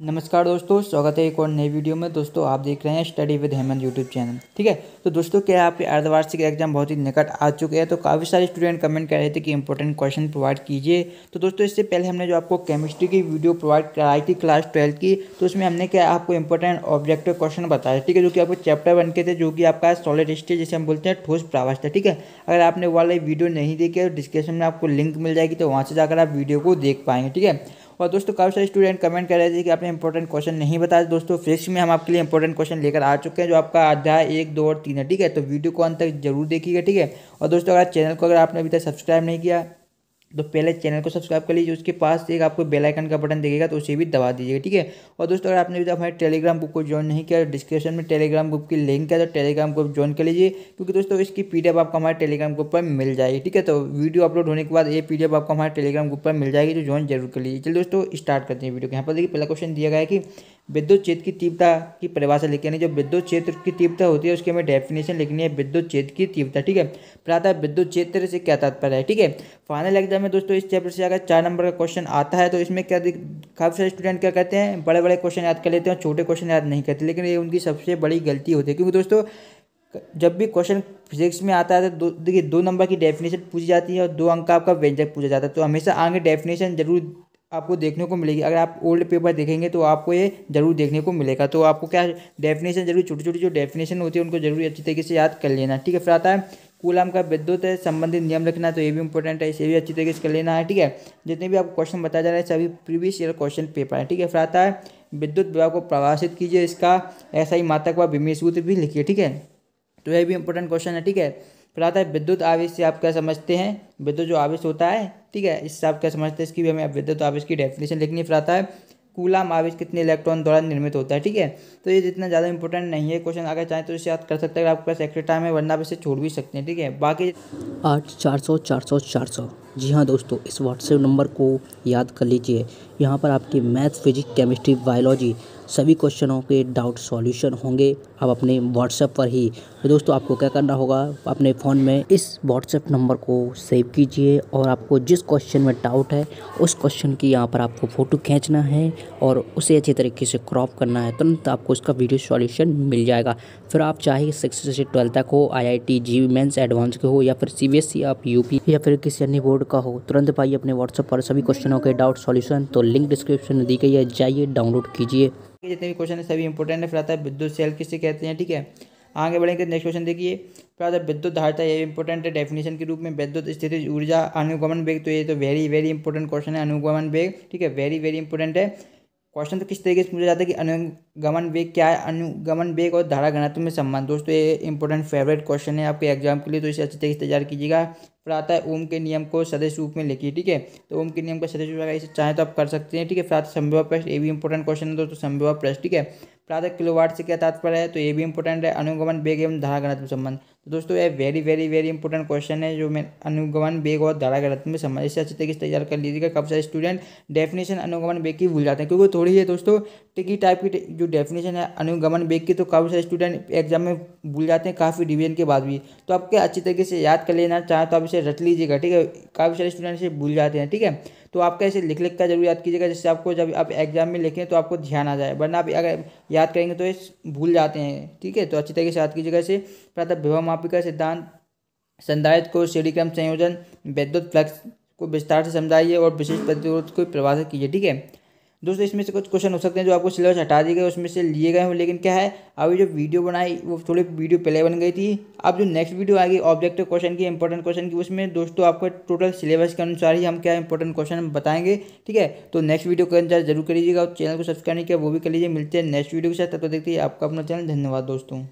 नमस्कार दोस्तों, स्वागत है एक और नई वीडियो में। दोस्तों, आप देख रहे हैं study with Hemant YouTube channel ठीक है? तो दोस्तों, क्या आपके अर्धवार्षिक एग्ज़ाम बहुत ही निकट आ चुके हैं? तो काफ़ी सारे स्टूडेंट कमेंट कर रहे थे कि इंपॉर्टेंट क्वेश्चन प्रोवाइड कीजिए। तो दोस्तों, इससे पहले हमने जो आपको केमिस्ट्री की वीडियो प्रोवाइड कराई थी क्लास ट्वेल्थ की तो उसमें हमने क्या आपको इंपॉर्टेंट ऑब्जेक्टिव क्वेश्चन बताया ठीक है? जो कि आपको चैप्टर वन के थे, जो कि आपका सॉलिड स्टेज जैसे हम बोलते हैं ठोस प्रावस्था ठीक है? अगर आपने वाला वीडियो नहीं देखे तो डिस्क्रिप्शन में आपको लिंक मिल जाएगी तो वहाँ से जाकर आप वीडियो को देख पाएँगे। ठीक है? और दोस्तों, काफ़ी सारे स्टूडेंट कमेंट कर रहे थे कि आपने इंपॉर्टेंट क्वेश्चन नहीं बताया दोस्तों फिक्स में हम आपके लिए इंपॉर्टेंट क्वेश्चन लेकर आ चुके हैं, जो आपका अध्याय एक, दो और तीन है, ठीक है? तो वीडियो को अंत तक ज़रूर देखिएगा, ठीक है? और दोस्तों, अगर चैनल को अगर आपने अभी तक सब्सक्राइब नहीं किया तो पहले चैनल को सब्सक्राइब कर लीजिए, उसके पास एक आपको बेल आइकन का बटन दिखेगा तो उसे भी दबा दीजिएगा, ठीक है? और दोस्तों, अगर आपने तक हमारे टेलीग्राम ग्रुप को ज्वाइन नहीं किया, डिस्क्रिप्शन में टेलीग्राम ग्रुप की लिंक है तो टेलीग्राम ग्रुप ज्वाइन कर लीजिए, क्योंकि दोस्तों, इसकी पी आपको हमारे टेलीग्राम ग्रुप पर मिल जाएगी, ठीक है? तो वीडियो अपलोड होने के बाद ये पी आपको हमारे टेलीग्राम ग्रुप पर मिल जाएगी तो ज्वाइन ज़रूर कर लीजिए। चलिए दोस्तों, स्टार्ट करते हैं वीडियो को। यहाँ पर देखिए, पहला क्वेश्चन दिया गया है कि विद्युत क्षेत्र की तीव्रता की परिभाषा लिखी यानी जो विद्युत क्षेत्र की तीव्रता होती है, उसकी हमें डेफिनेशन लिखनी है विद्युत क्षेत्र की तीव्रता, ठीक है? प्रातः विद्युत क्षेत्र से क्या तात्पर्य है, ठीक है? फाइनल एग्ज़ाम में दोस्तों इस चैप्टर से अगर चार नंबर का क्वेश्चन आता है तो इसमें क्या काफ़ी सारे स्टूडेंट क्या कहते हैं बड़े बड़े क्वेश्चन याद कर लेते हैं छोटे क्वेश्चन याद नहीं करते, लेकिन ये उनकी सबसे बड़ी गलती होती है। क्योंकि दोस्तों, जब भी क्वेश्चन फिजिक्स में आता है तो दो देखिए, दो नंबर की डेफिनेशन पूछी जाती है और दो अंक का आपका व्यंजक पूछा जाता है। तो हमेशा आगे डेफिनेशन ज़रूर आपको देखने को मिलेगी। अगर आप ओल्ड पेपर देखेंगे तो आपको ये ज़रूर देखने को मिलेगा। तो आपको क्या डेफिनेशन ज़रूर छोटी छोटी जो डेफिनेशन होती है, उनको ज़रूर अच्छी तरीके से याद कर लेना। ठीक है, फिर आता है, कूलाम का विद्युत संबंधित नियम रखना तो ये भी इंपॉर्टेंट है, इसे भी अच्छी तरीके से कर लेना है। ठीक है, जितने भी आपको क्वेश्चन बताया जा रहा है, सभी प्रीवियस ईयर क्वेश्चन पेपर है। ठीक है, फिर आता है, विद्युत विभाग को प्रभाषित कीजिए, इसका ऐसा ही मातक व सूत्र भी लिखिए। ठीक है तो ये भी इंपॉर्टेंट क्वेश्चन है। ठीक है, फिर आता है, विद्युत आवेश से आप क्या समझते हैं? विद्युत जो आवेश होता है ठीक है इससे आप क्या समझते हैं इसकी भी हमें विद्युत आवेश की डेफिनेशन लिखनी फिर आता है। कूलाम आवेश कितने इलेक्ट्रॉन द्वारा निर्मित होता है, ठीक है? तो ये जितना ज़्यादा इंपॉर्टेंट नहीं है क्वेश्चन अगर चाहें तो इसे याद कर सकते हैं, अगर आपके पास एक्स्ट्रा टाइम है, वरना आप इसे छोड़ भी सकते हैं, ठीक है? बाकी आठ, चार सौ चार सौ चार सौ। जी हाँ दोस्तों, इस व्हाट्सएप नंबर को याद कर लीजिए। यहाँ पर आपकी मैथ, फिजिक्स केमिस्ट्री बायोलॉजी सभी क्वेश्चनों के डाउट सॉल्यूशन होंगे। आप अपने व्हाट्सएप पर ही। तो दोस्तों, आपको क्या करना होगा? अपने फ़ोन में इस व्हाट्सएप नंबर को सेव कीजिए और आपको जिस क्वेश्चन में डाउट है, उस क्वेश्चन की यहाँ पर आपको फ़ोटो खींचना है और उसे अच्छी तरीके से क्रॉप करना है। तुरंत आपको उसका वीडियो सॉल्यूशन मिल जाएगा। फिर आप चाहे सिक्स से ट्वेल्थ तक हो I I T JEE mains advance के हो या फिर सी बी एस ई आप यू पी या फिर किसी अन्य बोर्ड का हो, तुरंत पाइए अपने व्हाट्सएप पर सभी क्वेश्चनों के डाउट सॉल्यूशन। तो लिंक डिस्क्रिप्शन में दी गई है, जाइए डाउनलोड कीजिए। जितने भी क्वेश्चन है, सभी इंपॉर्टेंट है। है विद्युत सेल किसे कहते हैं, ठीक है? आगे बढ़ेंगे नेक्स्ट क्वेश्चन देखिए। है विद्युत धारता, ये इंपॉर्टेंट है डेफिनेशन के रूप में। विद्युत स्थिति, ऊर्जा, अनुगमन वेग तो ये तो वेरी वेरी इंपॉर्टेंट क्वेश्चन है, अनुगमन वेग, ठीक है? वेरी वेरी इंपॉर्टेंट है। क्वेश्चन तो किस तरीके से पूछा जाता है कि अनुगमन वेग क्या है? अनुगमन वेग और धारा घनत्व में संबंध। दोस्तों, ये इंपॉर्टेंट फेवरेट क्वेश्चन है आपके एग्ज़ाम के लिए तो इसे अच्छी तरीके से तैयार कीजिएगा। फिर आता है ओम के नियम को सदस्य रूप में लिखिए, ठीक है? तो ओम के नियम का सदस्य रूप इसे चाहे तो आप कर सकते हैं, ठीक है? फिर आता है संभव प्रश्न, ये भी इंपॉर्टेंट क्वेश्चन है दोस्तों, संभव प्रश्न, ठीक है? प्रातः किलोवाट से क्या तात्पर्य है? तो ये भी इंपॉर्टेंट है, अनुगमन वेग एवं धारा घनत्व संबंध। तो दोस्तों, ये very very very important question है जो मैं अनुगमन बेग और धारा घनत्व में संबंध इससे अच्छी तरीके से तैयार कर लीजिएगा। कब सारे स्टूडेंट डेफिनेशन अनुगमन बेग की भूल जाते हैं, क्योंकि थोड़ी है दोस्तों टिकी टाइप की जो डेफिनेशन है अनुगमन बेग की तो काफ़ी सारे स्टूडेंट एग्ज़ाम में भूल जाते हैं, काफ़ी डिवीज़न के बाद भी। तो आपके अच्छी तरीके से याद कर लेना चाहें तो आप इसे रट लीजिएगा, ठीक है? काफ़ी सारे स्टूडेंट इसे भूल जाते हैं, ठीक है? तो आपका इसे लिख लिख कर ज़रूर याद कीजिएगा, जिससे आपको जब आप एग्ज़ाम में लिखें तो आपको ध्यान आ जाए। वरना आप अगर याद करेंगे तो ये भूल जाते हैं, ठीक है? तो अच्छी तरीके से याद कीजिएगा इसे। प्रातः विभव मापिका सिद्धांत संधारित को श्रेणीक्रम संयोजन, विद्युत फ्लक्स को विस्तार से समझाइए और विशेष प्रतिरोध को प्रभावित कीजिए, ठीक है? दोस्तों, इसमें से कुछ क्वेश्चन हो सकते हैं जो आपको सिलेबस हटा दिए गए उसमें से लिए गए हों, लेकिन क्या है, अभी जो वीडियो बनाई, वो थोड़ी वीडियो पहले बन गई थी। अब जो नेक्स्ट वीडियो आएगी ऑब्जेक्टिव क्वेश्चन की इंपॉर्टेंट क्वेश्चन की, उसमें दोस्तों आपको टोटल सिलेबस के अनुसार ही हम क्या इंपॉर्टेंट क्वेश्चन बताएँगे, ठीक है? तो नेक्स्ट वीडियो का इंतज़ार ज़रूर करिएगा और चैनल को सब्सक्राइब नहीं किया, वो भी कर लीजिए। मिलते हैं नेक्स्ट वीडियो के साथ, तब तक देखते हैं आपका अपना चैनल धन्यवाद दोस्तों।